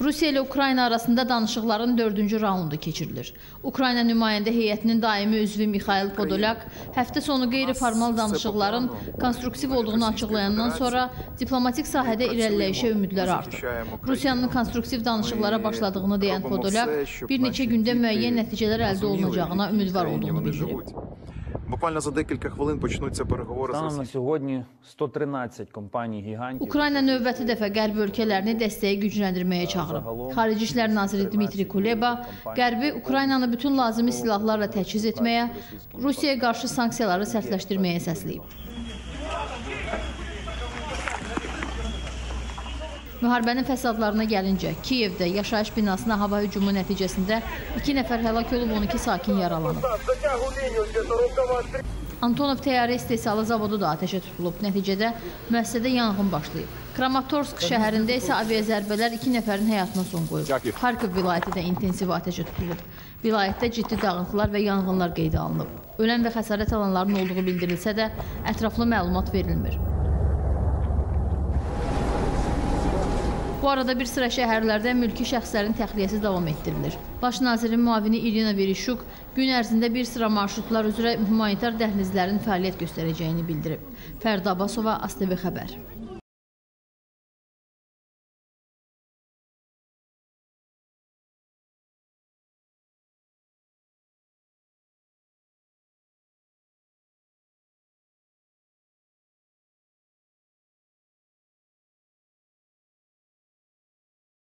Rusiya ilə Ukrayna arasında danışıqların dördüncü raundu keçirilir. Ukrayna nümayəndə heyətinin daimi üzvü Mixail Podolyak həftə sonu qeyri-formal danışıqların konstruktiv olduğunu açıqlayandan sonra diplomatik sahədə irəliləyişə ümidləri artıb. Rusiyanın konstruktiv danışıqlara başladığını deyən Podolyak bir neçə gündə müəyyən nəticələr əldə olunacağına ümidvar olduğunu bildirib. Буквально за декілька хвилин почнуться переговори з Станом на Росією. сьогодні 113 компаній гігантів. Ukrayna növbəti dəfə Qərb ölkələrini dəstəyi gücləndirməyə çağırıb. Xarici İşlər naziri Dmitri Kuleba Qərbi Ukraynanı bütün lazımi silahlarla təchiz etməyə, Rusiyaya qarşı sanksiyaları sərtləşdirməyə səsləyib. Müharibənin fəsadlarına gəlincə, Kiyevdə yaşayış binasına hava hücumu nəticəsində 2 nəfər həlak olub, 12 sakin yaralanıb. Antonov təyyarə istehsalı zavodu da atəşə tutulub. Nəticədə müəssisədə yanğın başlayıb. Kramatorsk şəhərində isə aviazərbələr 2 nəfərin həyatına son qoyub. Xarkov vilayəti də intensiv atəşə tutulub. Vilayətdə ciddi dağıntılar və yanğınlar qeydə alınıb. Ölən və xəsarət alanların olduğu bildirilsə də ətraflı məlumat verilmir. Bu arada bir sıra şəhərlərdə mülki şəxslərin təxliyəsi davam etdirilir. Baş nazirin müavini İrina Verişuk gün ərzində bir sıra marşrutlar üzrə humanitar dəhlizlərin fəaliyyət göstərəcəyini bildirib. Fərda Abbasova, ASTV xəbər.